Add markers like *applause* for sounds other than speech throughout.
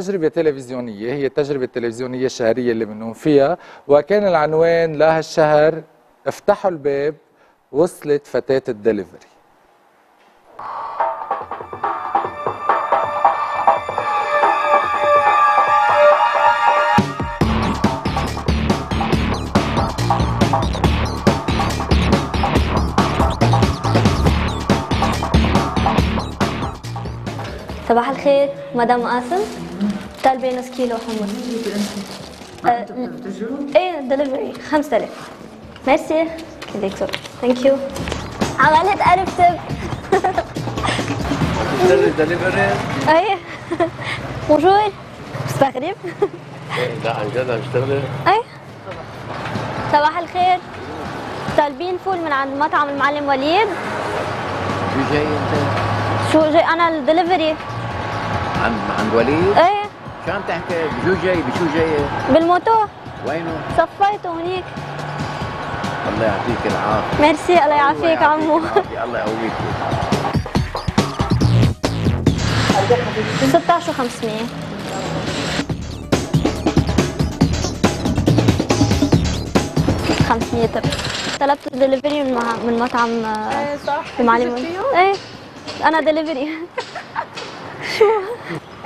تجربة تلفزيونية هي التجربة التلفزيونية الشهرية اللي بنقوم فيها وكان العنوان لهالشهر افتحوا الباب وصلت فتاة الدليفري. صباح الخير مدام قاسم. طالبة نص كيلو حمص آه، إيه دليفري 5000 ميرسي. كليكتور ثانك يو عملت اركتب دليفري إيه بونجور مستغرب لا عن جد عم تشتغلي؟ إيه صباح الخير. طالبين فول من عند مطعم المعلم وليد. شو جاي أنت؟ شو جاي؟ أنا الدليفري عند عند وليد؟ إيه شو عم تحكي؟ بشو جاي؟ بشو جاي؟ بال moto. وينه؟ صفيته هنيك. الله يعطيك العافية. ميرسي الله يعافيك عمو. الله يقويك. 16 و500 500 تر طلبت دليفري من من مطعم إيه صح. المعلم إيه أنا دليفري يعني *laughs*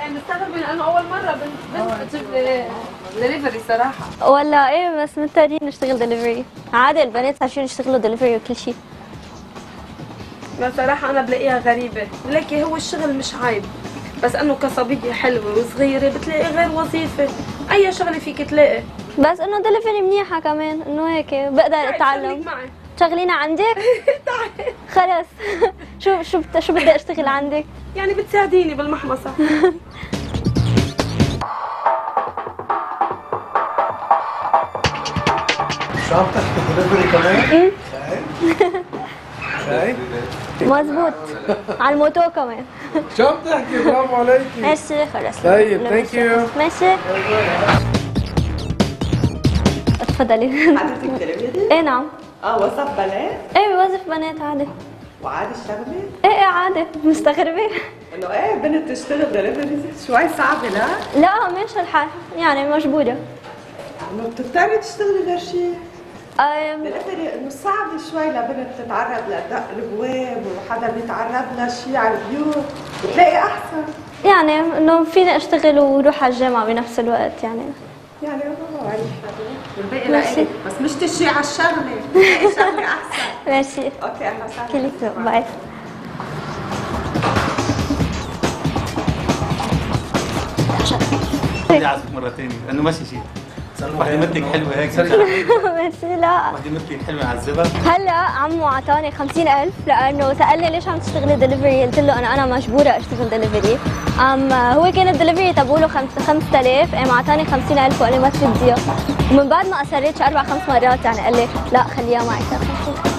مستغربة لأنه أول مرة بنت بنت دليفري صراحة. ولا إيه بس مضطرين نشتغل دليفري عادي البنات صاروا يشتغلوا دليفري وكل شيء. لا صراحة أنا بلاقيها غريبة. لكن هو الشغل مش عيب. بس إنه كصبية حلوة وصغيرة بتلاقي غير وظيفة. أي شغلة فيك تلاقي. بس إنه دليفري منيحة كمان. إنه هيك بقدر أتعلم. معي. تشغلينا عندك؟ *laughs* تعي خلص *laughs* شو شو بت- شو بدي أشتغل عندك؟ يعني بتساعديني بالمحمصة شو عم تحكي؟ دليفري كمان؟ مزبوط على ال moto كمان. شو عم تحكي؟ برافو عليكي ماشي خلص طيب، thank you. ماشي. تفضلي. حضرتك دليفري؟ إيه نعم. آه وصف بنات؟ إيه بوظف بنات عادي. وعادي اشتغلي؟ إيه إيه عادي مستغربة. إنه إيه بنت تشتغل دليفري شوي صعبة لا؟ لا ماشي الحال يعني مجبورة. إنه بتضطري تشتغلي غير شيء أم، دليفري إنه صعب شوي لبنت تتعرض لدق البواب وحدا بيتعرض لشيء على البيوت بتلاقي أحسن. يعني إنه فيني أشتغل وروح على الجامعة بنفس الوقت يعني. يعني الله عليك الباقي ميرسي. لإلك بس مش تشي على الشغلة. تلاقي شغلة أحسن. *laughs* ماشي. okay أهلا وسهلا. كلك bye. بدي أعذبك مرة ثانية لأنه ماشي شيء. وحده مثلك حلوة هيك. ميرسي *laughs* لا. وحده مثلك حلوة نعذبها هلأ عمو أعطاني 50000 لأنه سألني ليش عم تشتغلي دليفري قلت له أنا أنا مجبورة أشتغل دليفري أم هو كان الدليفري تبعوله 5000 قام أعطاني 50000 وقال لي ما ترديها ومن بعد ما اصريت أربع خمس مرات يعني قال لي لا خليها معك